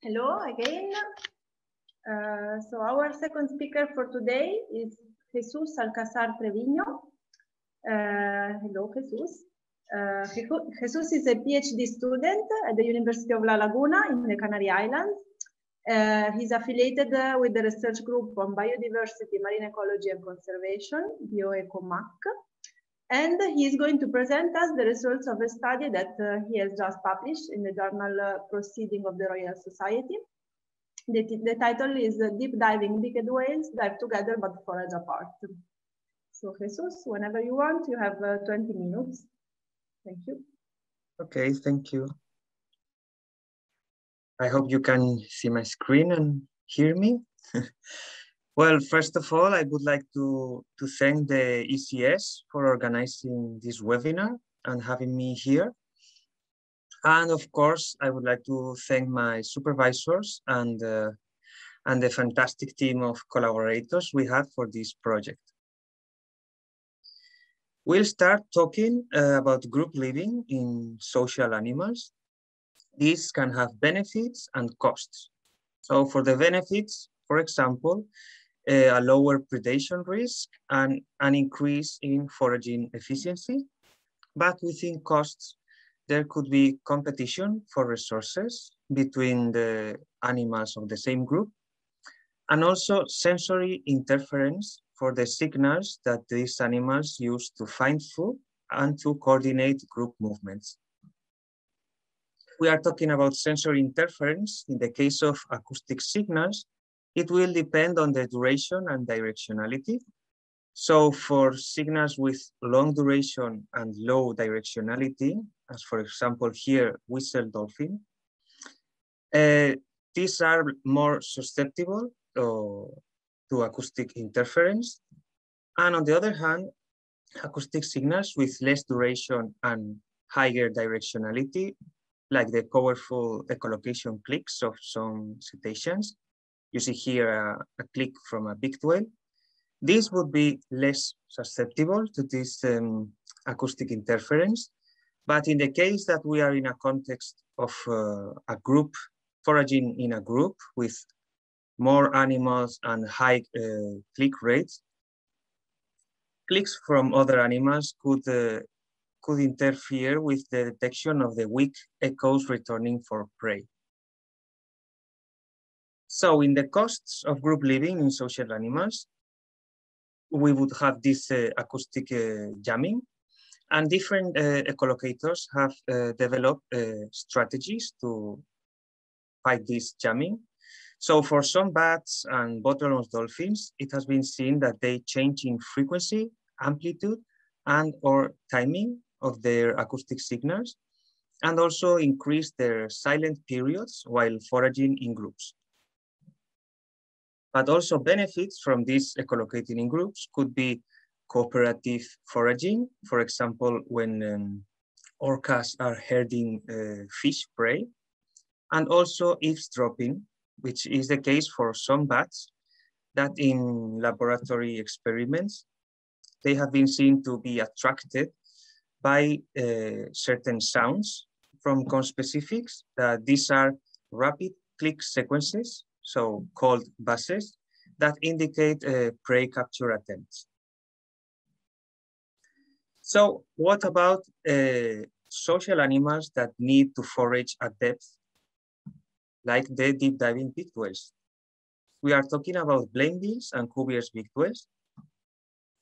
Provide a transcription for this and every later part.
Hello again. Uh, so our second speaker for today is Jesus Alcazar Trevino. Uh, hello, Jesus. Uh, Jesus is a PhD student at the University of La Laguna in the Canary Islands. Uh, he's affiliated uh, with the research group on biodiversity, marine ecology and conservation, BioEcoMac. And he is going to present us the results of a study that uh, he has just published in the journal uh, Proceeding of the Royal Society. The, the title is uh, Deep Diving Beaked Whales Dive Together but Forage Apart. So Jesus, whenever you want, you have uh, 20 minutes. Thank you. Okay, thank you. I hope you can see my screen and hear me. well, first of all, I would like to, to thank the ECS for organizing this webinar and having me here. And of course, I would like to thank my supervisors and, uh, and the fantastic team of collaborators we had for this project. We'll start talking uh, about group living in social animals these can have benefits and costs. So for the benefits, for example, a lower predation risk and an increase in foraging efficiency. But within costs, there could be competition for resources between the animals of the same group, and also sensory interference for the signals that these animals use to find food and to coordinate group movements we are talking about sensory interference, in the case of acoustic signals, it will depend on the duration and directionality. So for signals with long duration and low directionality, as for example here, whistle dolphin, uh, these are more susceptible to, to acoustic interference. And on the other hand, acoustic signals with less duration and higher directionality like the powerful echolocation clicks of some cetaceans. You see here a, a click from a beaked whale. This would be less susceptible to this um, acoustic interference. But in the case that we are in a context of uh, a group, foraging in a group with more animals and high uh, click rates, clicks from other animals could uh, could interfere with the detection of the weak echoes returning for prey. So in the costs of group living in social animals, we would have this uh, acoustic uh, jamming and different uh, echolocators have uh, developed uh, strategies to fight this jamming. So for some bats and bottlenose dolphins, it has been seen that they change in frequency, amplitude, and or timing of their acoustic signals and also increase their silent periods while foraging in groups. But also benefits from this echolocating in groups could be cooperative foraging, for example, when um, orcas are herding uh, fish prey, and also eavesdropping, which is the case for some bats that in laboratory experiments, they have been seen to be attracted by uh, certain sounds from conspecifics. That these are rapid click sequences, so called buzzes, that indicate uh, prey capture attempts. So what about uh, social animals that need to forage at depth, like the deep diving beaked whales? We are talking about Blainville's and Cuvier's beaked whales,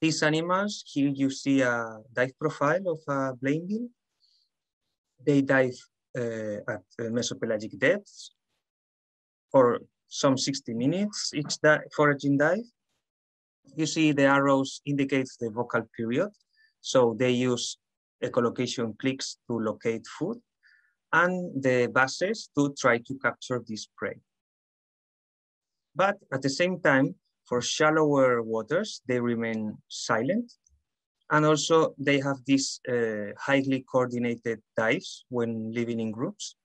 these animals, here you see a dive profile of a Blainville. They dive uh, at mesopelagic depths for some 60 minutes each foraging dive. You see the arrows indicates the vocal period. So they use echolocation clicks to locate food and the buzzes to try to capture this prey. But at the same time, for shallower waters, they remain silent. And also they have these uh, highly coordinated dives when living in groups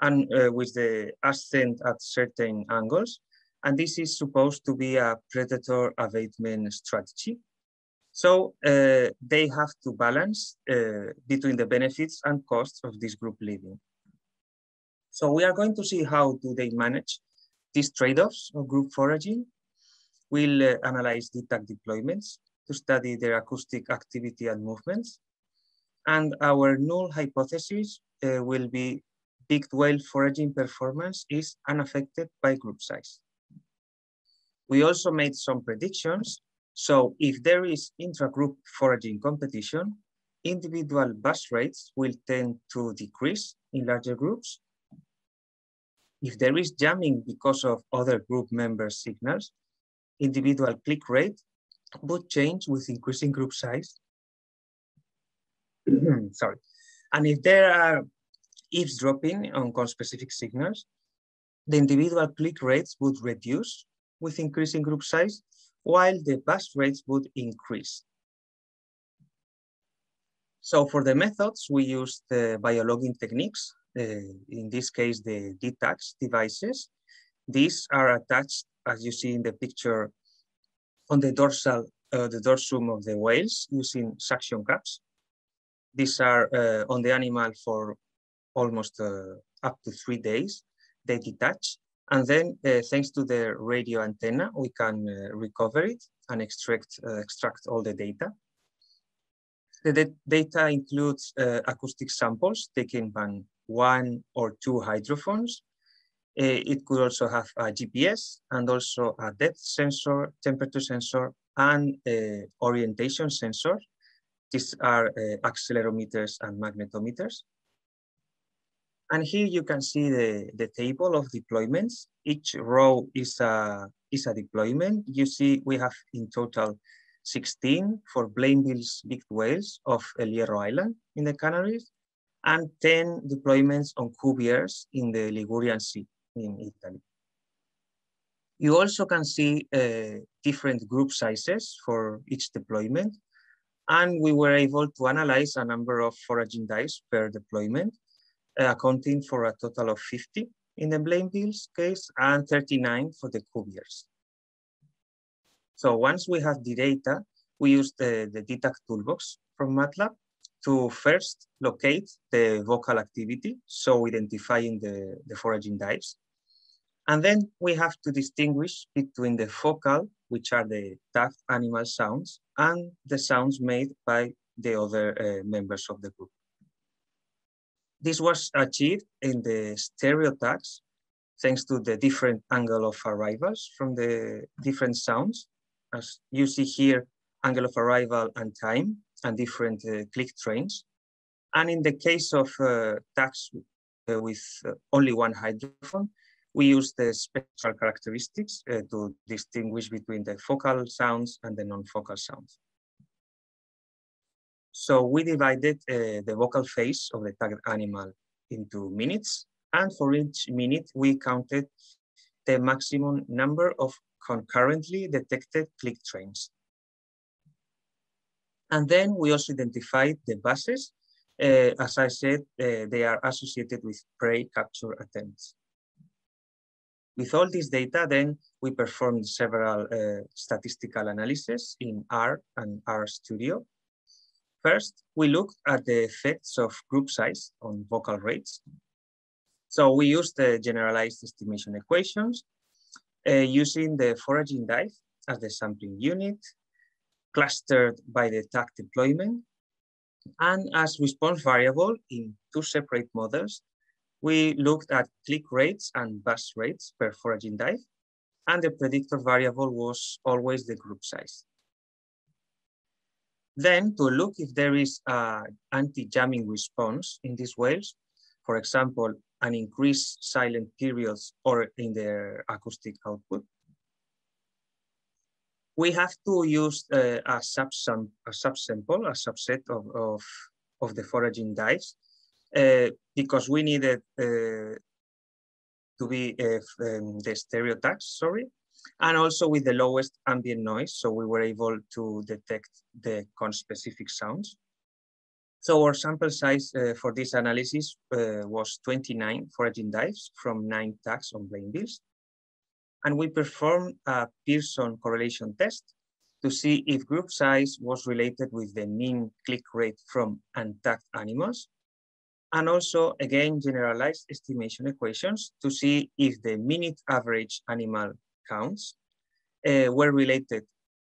and uh, with the ascent at certain angles. And this is supposed to be a predator abatement strategy. So uh, they have to balance uh, between the benefits and costs of this group living. So we are going to see how do they manage these trade-offs of group foraging. We'll uh, analyze DTAG deployments to study their acoustic activity and movements. And our null hypothesis uh, will be beaked whale foraging performance is unaffected by group size. We also made some predictions. So if there is intra-group foraging competition, individual buzz rates will tend to decrease in larger groups. If there is jamming because of other group members' signals, individual click rate would change with increasing group size. Sorry. And if there are eavesdropping on conspecific signals, the individual click rates would reduce with increasing group size, while the buzz rates would increase. So for the methods, we used the biologging techniques, uh, in this case, the DTAGs devices. These are attached, as you see in the picture, on the dorsal, uh, the dorsum of the whales using suction cups. These are uh, on the animal for almost uh, up to three days. They detach. And then uh, thanks to the radio antenna, we can uh, recover it and extract, extract all the data. The data includes acoustic samples taken by one or two hydrophones. it could also have a GPS and also a depth sensor, temperature sensor, and orientation sensor. These are accelerometers and magnetometers. And here you can see the, the table of deployments. Each row is a, is a deployment. You see we have in total 16 for Blainville's beaked whales of El Hierro Island in the Canaries, and 10 deployments on Cuviers in the Ligurian Sea in Italy. You also can see uh, different group sizes for each deployment, and we were able to analyze a number of foraging dives per deployment accounting for a total of 50 in the Blainville's case and 39 for the Cuviers. So once we have the data, we use the, the DTAG toolbox from MATLAB to first locate the vocal activity, so identifying the, the foraging dives. And then we have to distinguish between the focal, which are the tagged animal sounds, and the sounds made by the other uh, members of the group. This was achieved in the stereo tags, thanks to the different angle of arrivals from the different sounds. As you see here, angle of arrival and time and different uh, click trains. And in the case of uh, tags uh, with uh, only one hydrophone, we use the spectral characteristics uh, to distinguish between the focal sounds and the non-focal sounds. So we divided uh, the vocal phase of the target animal into minutes. And for each minute, we counted the maximum number of concurrently detected click trains. And then we also identified the buzzes. Uh, as I said, uh, they are associated with prey capture attempts. With all this data, then we performed several uh, statistical analyses in R and R Studio First, we looked at the effects of group size on vocal rates. So we used the generalized estimation equations uh, using the foraging dive as the sampling unit, clustered by the tag deployment, and as response variable in two separate models, we looked at click rates and buzz rates per foraging dive, and the predictor variable was always the group size. Then to look if there is an anti-jamming response in these whales, for example, an increased silent periods or in their acoustic output. We have to use uh, a, subsam a subsample, a subset of, of, of the foraging dives, uh, because we needed uh, to be uh, um, the stereo tags, sorry, and also with the lowest ambient noise. So we were able to detect the conspecific sounds. So our sample size uh, for this analysis uh, was 29 foraging dives from nine tags on Blainville's. And we performed a Pearson correlation test to see if group size was related with the mean click rate from untagged animals. and also, again, generalized estimation equations to see if the minute average animal counts uh, were related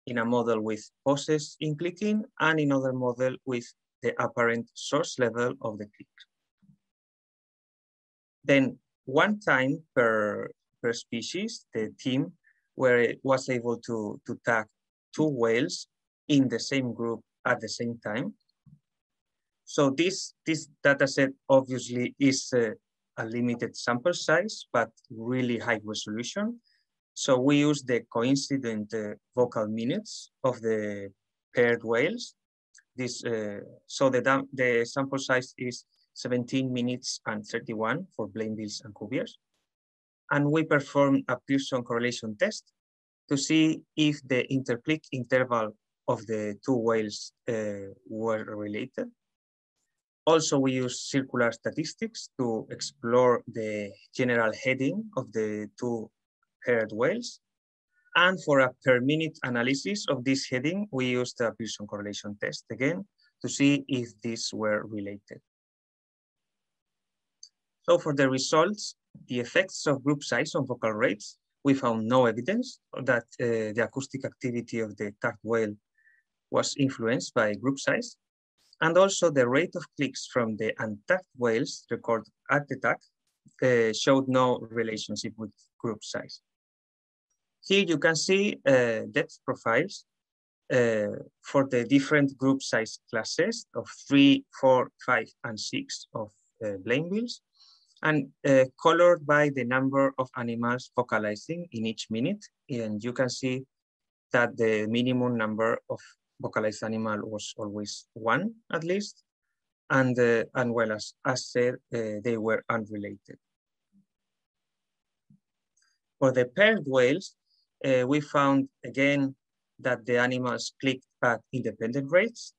in a model with pauses in clicking and in other model with the apparent source level of the click. Then one time per, per species, the team were, was able to, to tag two whales in the same group at the same time. So this, this data set obviously is uh, a limited sample size, but really high resolution. So we use the coincident uh, vocal minutes of the paired whales. This, uh, so the, the sample size is 17 minutes and 31 for Blainvilles and Cuviers. And we perform a Pearson correlation test to see if the interclick interval of the two whales uh, were related. Also, we use circular statistics to explore the general heading of the two paired whales. And for a per minute analysis of this heading, we used the Pearson correlation test again to see if these were related. So for the results, the effects of group size on vocal rates, we found no evidence that uh, the acoustic activity of the tagged whale was influenced by group size. And also the rate of clicks from the untagged whales recorded at the tag uh, showed no relationship with group size. Here you can see uh, depth profiles uh, for the different group size classes of three, four, five, and six of uh, Blainvilles and uh, colored by the number of animals vocalizing in each minute. And you can see that the minimum number of vocalized animal was always one at least. And, uh, and well, as, as said, uh, they were unrelated. For the paired whales, uh, we found again that the animals clicked at independent rates.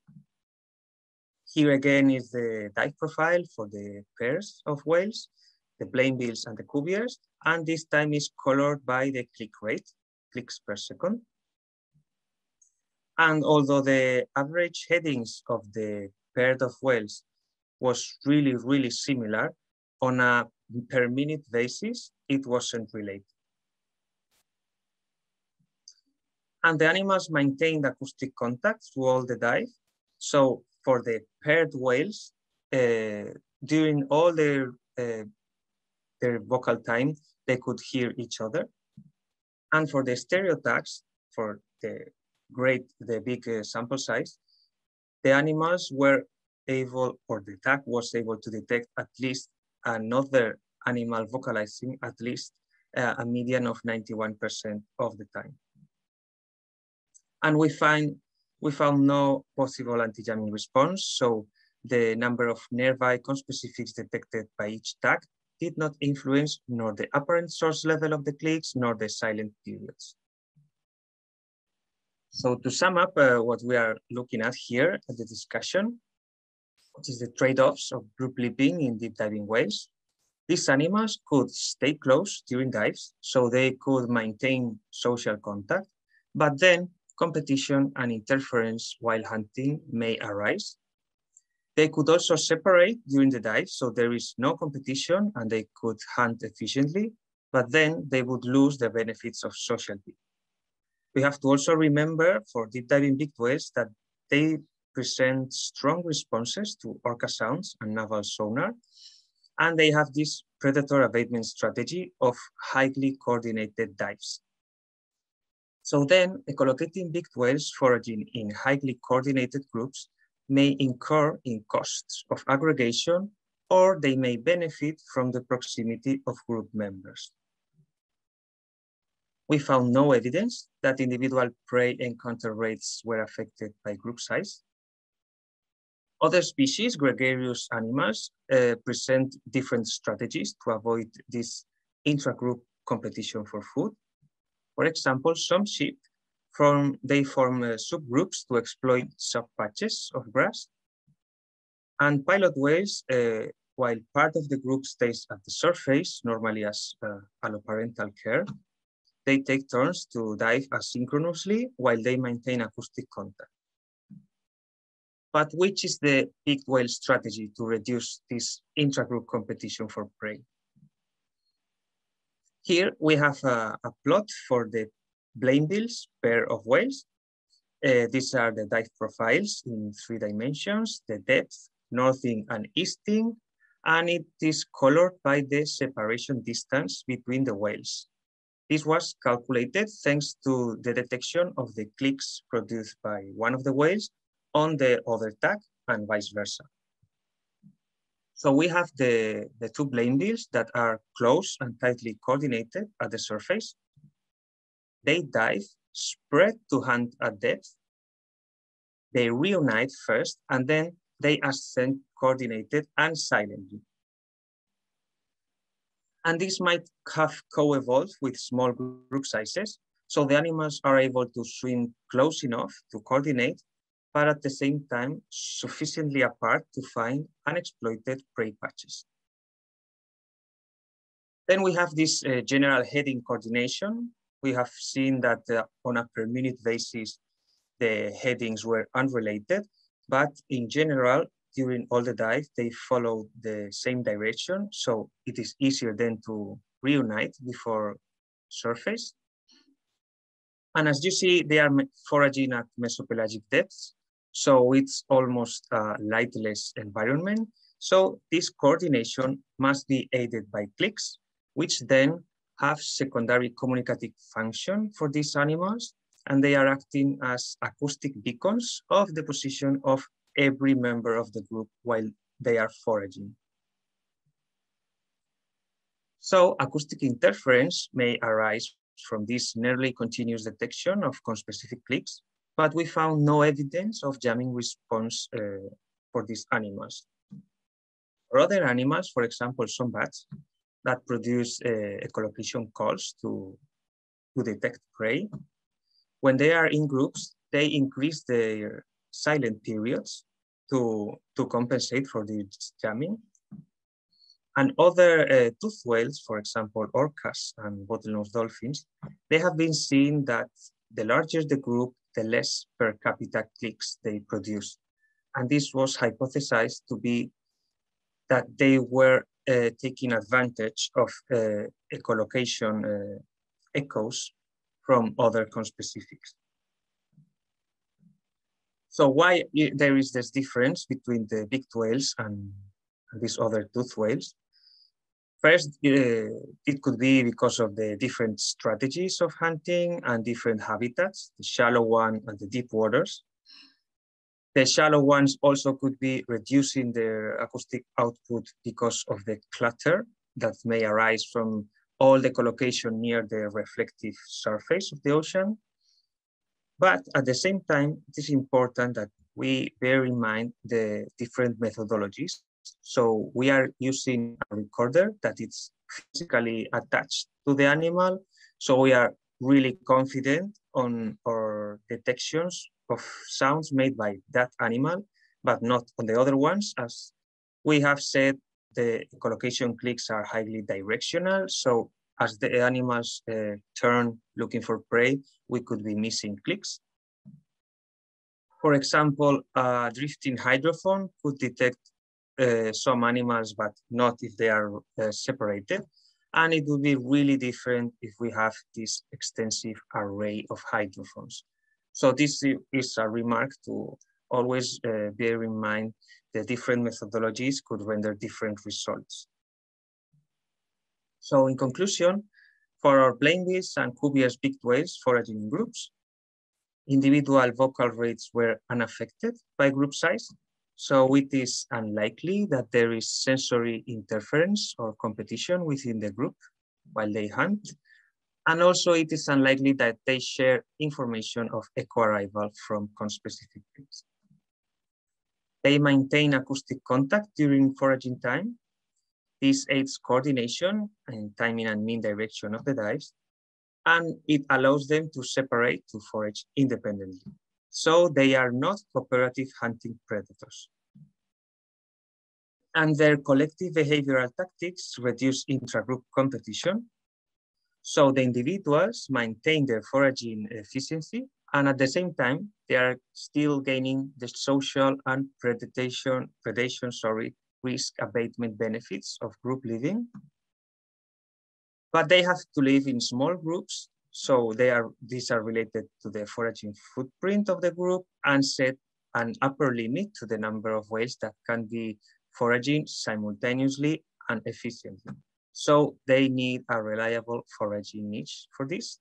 Here again is the dive profile for the pairs of whales, the Blainvilles and the Cuviers, and this time is colored by the click rate, clicks per second. And although the average headings of the pair of whales was really, really similar, on a per minute basis, it wasn't related. And the animals maintained acoustic contact through all the dive. So for the paired whales, uh, during all their, uh, their vocal time, they could hear each other. And for the stereo tags, for the great, the big uh, sample size, the animals were able, or the tag was able to detect at least another animal vocalizing at least uh, a median of 91% of the time and we find we found no possible anti-jamming response. So the number of nearby conspecifics detected by each tag did not influence nor the apparent source level of the clicks nor the silent periods. So to sum up uh, what we are looking at here at the discussion, which is the trade-offs of group living in deep diving whales. These animals could stay close during dives, so they could maintain social contact, but then competition and interference while hunting may arise. They could also separate during the dive, so there is no competition and they could hunt efficiently, but then they would lose the benefits of sociality. We have to also remember for deep diving beaked whales that they present strong responses to orca sounds and naval sonar, and they have this predator abatement strategy of highly coordinated dives. So then echolocating beaked whales foraging in highly coordinated groups may incur in costs of aggregation or they may benefit from the proximity of group members. We found no evidence that individual prey encounter rates were affected by group size. Other species, gregarious animals, uh, present different strategies to avoid this intra-group competition for food. For example, some sheep form, they form uh, subgroups to exploit sub-patches of grass. And pilot whales, uh, while part of the group stays at the surface, normally as uh, alloparental care, they take turns to dive asynchronously while they maintain acoustic contact. But which is the beaked whale strategy to reduce this intra-group competition for prey? Here we have a, a plot for the Blainville's pair of whales. Uh, these are the dive profiles in three dimensions, the depth, northing and easting, and it is colored by the separation distance between the whales. This was calculated thanks to the detection of the clicks produced by one of the whales on the other tag and vice versa. So we have the, the two Blainvilles that are close and tightly coordinated at the surface. They dive, spread to hunt at depth. They reunite first, and then they ascend coordinated and silently. And this might have co-evolved with small group sizes, so the animals are able to swim close enough to coordinate but at the same time sufficiently apart to find unexploited prey patches. Then we have this uh, general heading coordination. We have seen that uh, on a per minute basis, the headings were unrelated, but in general, during all the dive, they follow the same direction. So it is easier then to reunite before surface. And as you see, they are foraging at mesopelagic depths. So it's almost a lightless environment. So this coordination must be aided by clicks, which then have secondary communicative function for these animals, and they are acting as acoustic beacons of the position of every member of the group while they are foraging. So acoustic interference may arise from this nearly continuous detection of conspecific clicks but we found no evidence of jamming response uh, for these animals. For other animals, for example, some bats that produce uh, echolocation calls to, to detect prey, when they are in groups, they increase their silent periods to, to compensate for this jamming. And other uh, toothed whales, for example, orcas and bottlenose dolphins, they have been seen that the larger the group, the less per capita clicks they produce. And this was hypothesized to be that they were uh, taking advantage of uh, echolocation uh, echoes from other conspecifics. So why there is this difference between the beaked whales and these other tooth whales? First, uh, it could be because of the different strategies of hunting and different habitats, the shallow one and the deep waters. The shallow ones also could be reducing their acoustic output because of the clutter that may arise from all the collocation near the reflective surface of the ocean. But at the same time, it is important that we bear in mind the different methodologies so we are using a recorder that is physically attached to the animal. So we are really confident on our detections of sounds made by that animal, but not on the other ones. As we have said, the echolocation clicks are highly directional. So as the animals uh, turn looking for prey, we could be missing clicks. For example, a drifting hydrophone could detect uh, some animals, but not if they are uh, separated. And it would be really different if we have this extensive array of hydrophones. So this is a remark to always uh, bear in mind the different methodologies could render different results. So in conclusion, for our Blainvilles and Cuvier's beaked whales foraging groups, individual vocal rates were unaffected by group size, so it is unlikely that there is sensory interference or competition within the group while they hunt. And also it is unlikely that they share information of eco-arrival from conspecific groups. They maintain acoustic contact during foraging time. This aids coordination and timing and mean direction of the dives, and it allows them to separate to forage independently so they are not cooperative hunting predators. And their collective behavioral tactics reduce intra-group competition. So the individuals maintain their foraging efficiency And at the same time, they are still gaining the social and predation, predation sorry, risk abatement benefits of group living. But they have to live in small groups. So they are these are related to the foraging footprint of the group and set an upper limit to the number of whales that can be foraging simultaneously and efficiently. So they need a reliable foraging niche for this.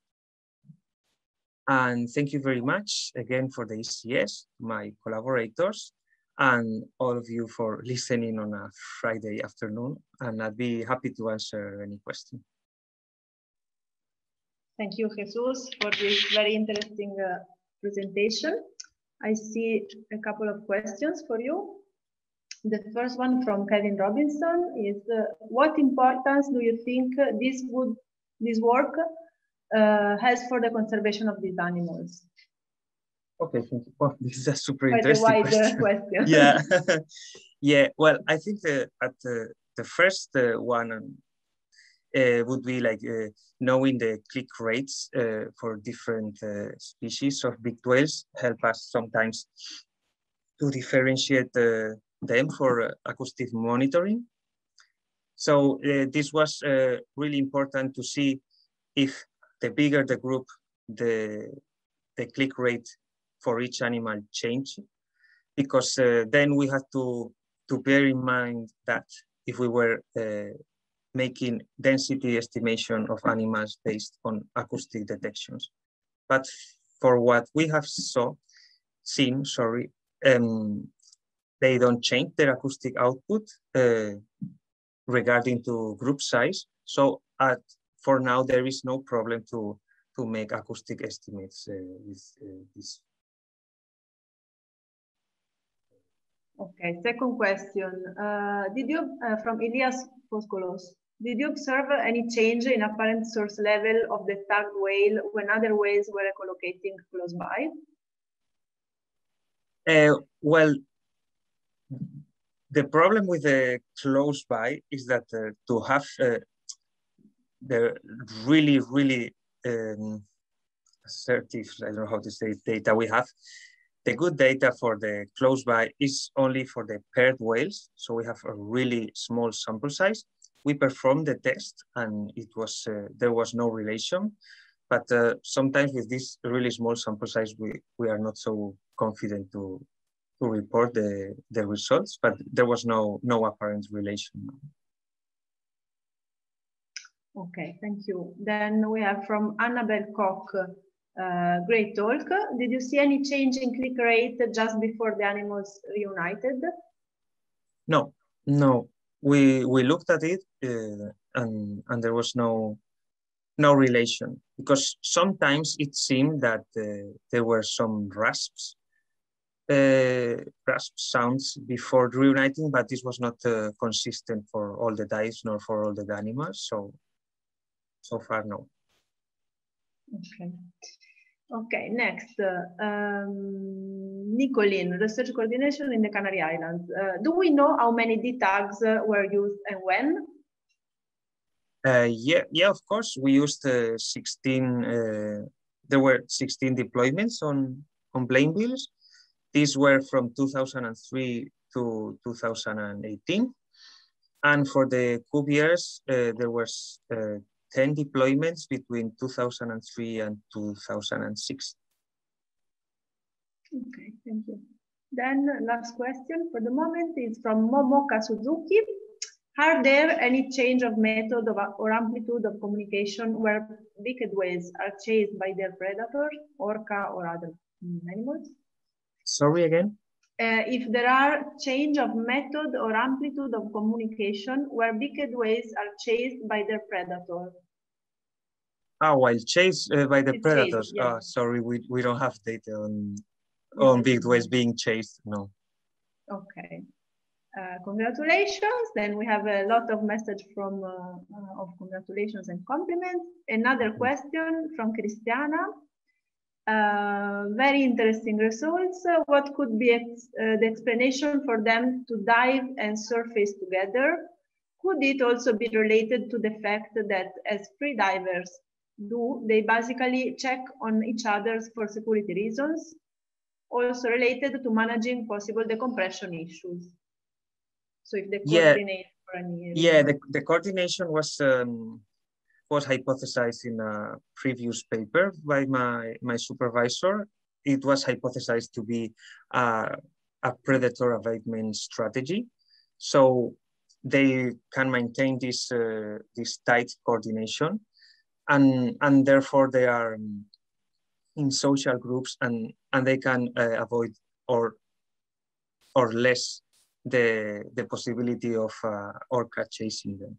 And thank you very much again for the ECS, my collaborators, and all of you for listening on a Friday afternoon. And I'd be happy to answer any question. Thank you, Jesus, for this very interesting uh, presentation. I see a couple of questions for you. The first one from Kevin Robinson is, uh, what importance do you think this would this work uh, has for the conservation of these animals? Okay, thank you. Well, this is a super Quite interesting a question. question. yeah, yeah. Well, I think the, at the, first uh, one uh, would be like uh, knowing the click rates uh, for different uh, species of beaked whales help us sometimes to differentiate them for acoustic monitoring. So this was really important to see if the bigger the group, the, the click rate for each animal change, because uh, then we had to, to bear in mind that if we were uh, making density estimation of animals based on acoustic detections. But for what we have saw, seen, sorry, um, they don't change their acoustic output uh, regarding to group size. So at for now, there is no problem to, to make acoustic estimates uh, with uh, this. Okay, second question. Uh, did you, uh, from Elias Foskolos, did you observe any change in apparent source level of the tagged whale when other whales were echolocating close by? Uh, well, the problem with the close by is that uh, to have uh, the really, really um, assertive, I don't know how to say data we have. The good data for the close by is only for the paired whales. So we have a really small sample size. We performed the test and it was uh, there was no relation. But uh, sometimes with this really small sample size, we, we are not so confident to, to report the, the results, but there was no, no apparent relation. Okay, thank you. Then we have from Annabelle Koch, uh, great talk. Did you see any change in click rate just before the animals reunited? No, no. We we looked at it uh, and and there was no no relation because sometimes it seemed that uh, there were some rasps uh, rasp sounds before reuniting, but this was not uh, consistent for all the dives nor for all the animals. So so far, no. Okay. Okay, next, uh, um, Nicolin, research coordination in the Canary Islands. Uh, do we know how many D tags uh, were used and when? Uh, yeah, yeah, of course. We used uh, 16, uh, there were 16 deployments on, on bills These were from 2003 to 2018. And for the Cuviers, there was 10 deployments between 2003 and 2006. Okay, thank you. Then last question for the moment is from Momoka Suzuki. Are there any change of method of, or amplitude of communication where beaked whales are chased by their predators, orca or other animals? Sorry again? Uh, if there are change of method or amplitude of communication where beaked whales are chased by their predator. Ah, while chased uh, by the it's predators. Chased, yeah. Ah, sorry, we, we don't have data on on beaked whales being chased. No. Okay. Uh, congratulations. Then we have a lot of message from uh, uh of congratulations and compliments. Another question from Christiana. Uh, very interesting results. Uh, what could be ex uh, the explanation for them to dive and surface together? Could it also be related to the fact that as free divers, do, they basically check on each other for security reasons, also related to managing possible decompression issues. So if the coordinate yeah. for any Yeah, the, the coordination was um, was hypothesized in a previous paper by my, my supervisor. It was hypothesized to be a, a predator abatement strategy. So they can maintain this, uh, this tight coordination and, and therefore they are in social groups and, and they can uh, avoid or, or less the, the possibility of uh, orca chasing them.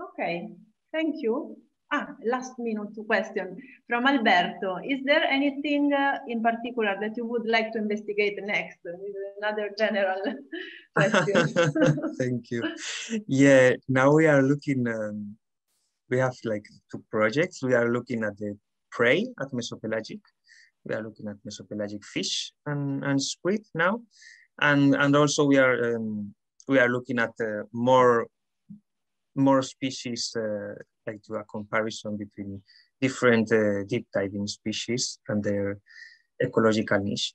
Okay, thank you. Ah, last minute question from Alberto. Is there anything uh, in particular that you would like to investigate next? Another general question. Thank you. Yeah, now we are looking, um, we have like two projects. We are looking at the prey at mesopelagic. We are looking at mesopelagic fish and, and squid now. And, and also we are, um, we are looking at uh, more more species, uh, like do a comparison between different uh, deep diving species and their ecological niche.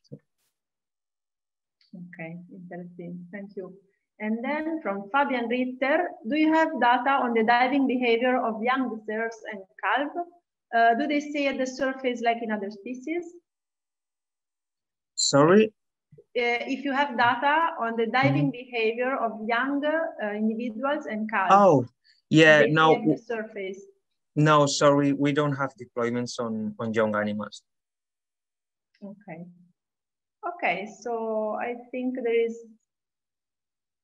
Okay, interesting. Thank you. And then from Fabian Ritter, do you have data on the diving behavior of young cerfs and calv? Uh, do they stay at the surface like in other species? Sorry? Uh, if you have data on the diving behavior of young uh, individuals and calves. Oh, yeah, no. The surface. No, sorry, we don't have deployments on, on young animals. Okay. Okay, so I think there is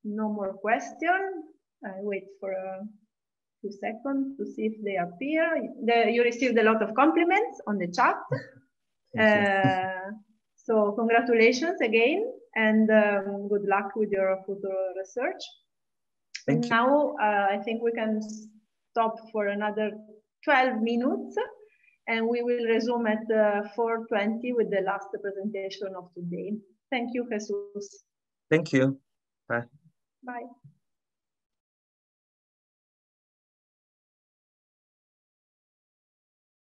no more question. I wait for a few seconds to see if they appear. The, you received a lot of compliments on the chat. uh, so congratulations again and um, good luck with your future research. Thank now uh, I think we can stop for another 12 minutes and we will resume at uh, 4.20 with the last presentation of today. Thank you, Jesus. Thank you. Bye. Bye.